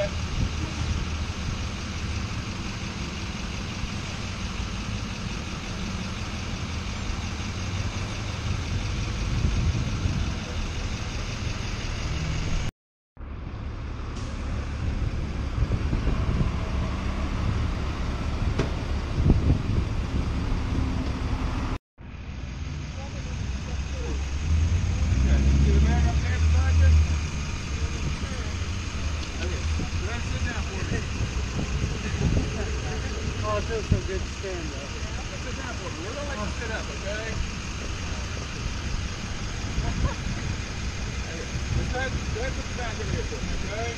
Yeah. Feels so good to stand up. Sit down for. We don't like to sit up, okay? Hey, your back for me, okay?